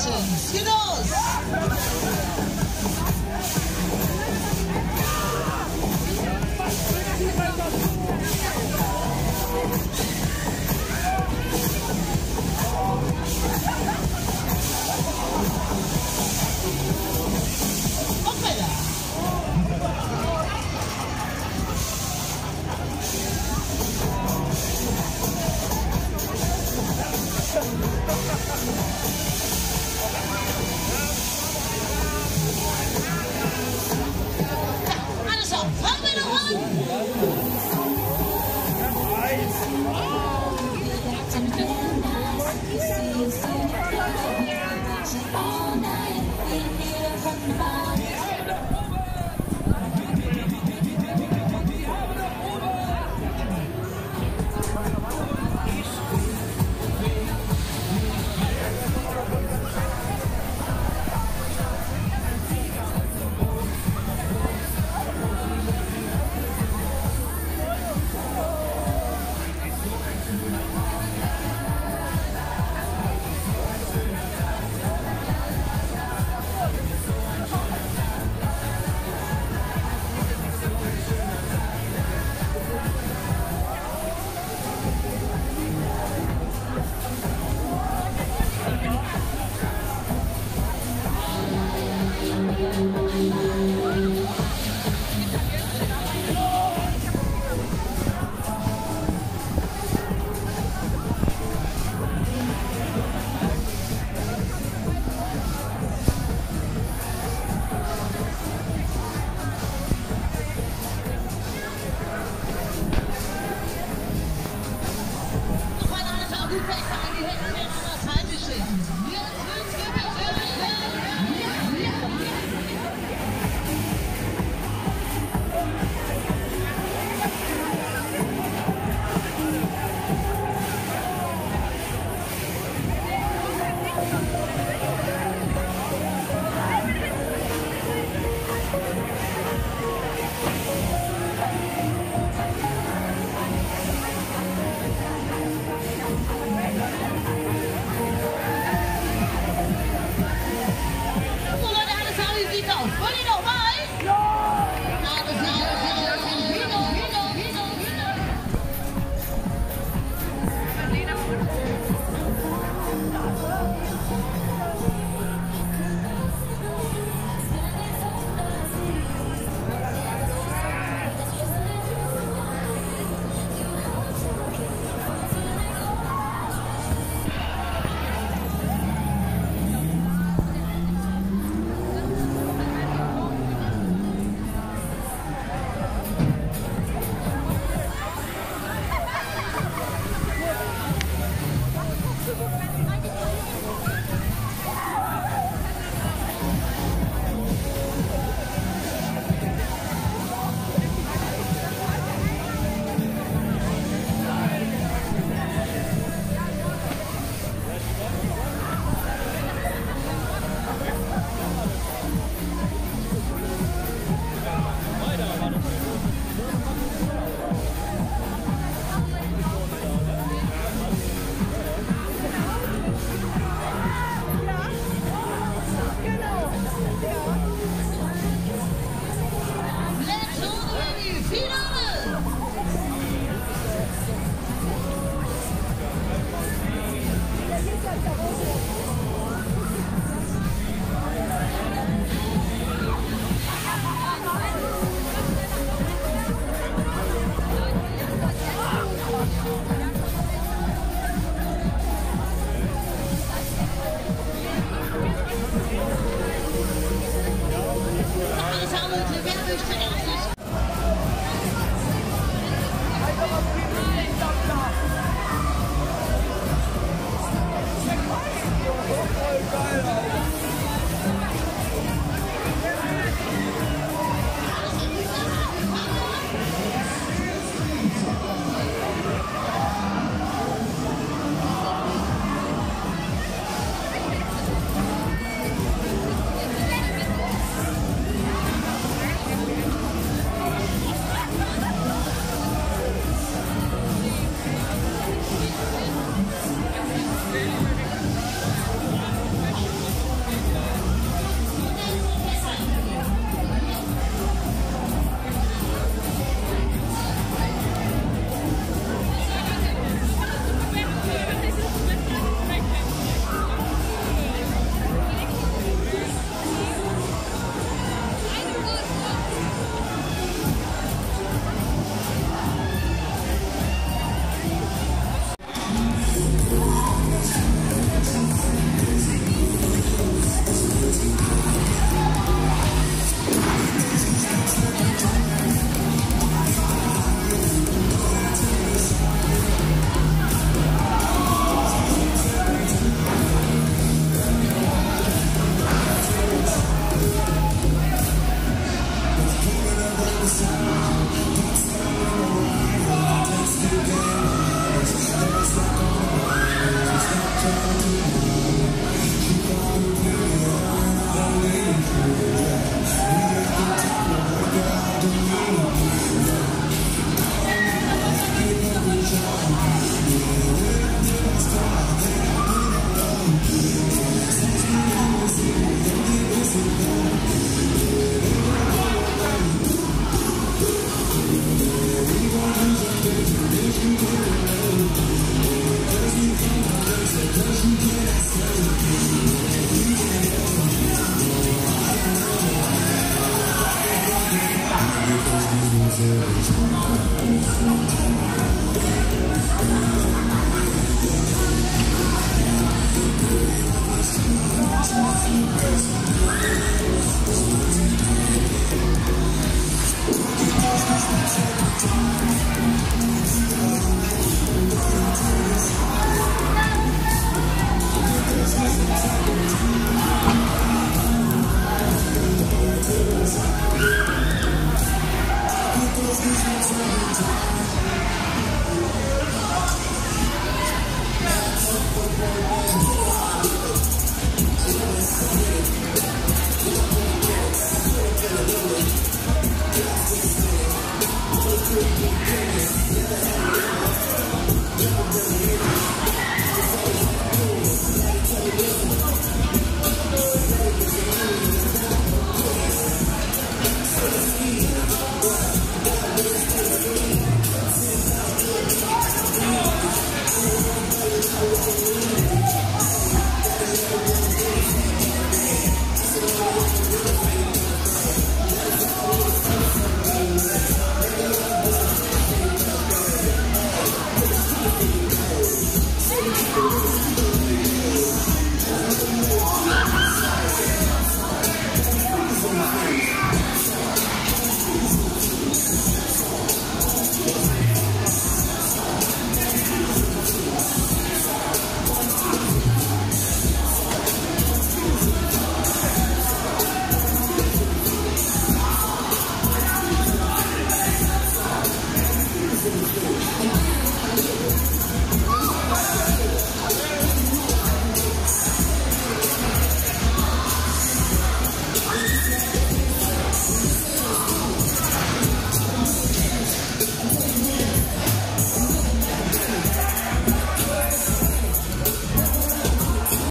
Skittles.